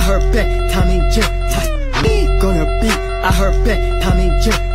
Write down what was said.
I heard back, Tommy J. Gonna be, I heard back, Tommy J.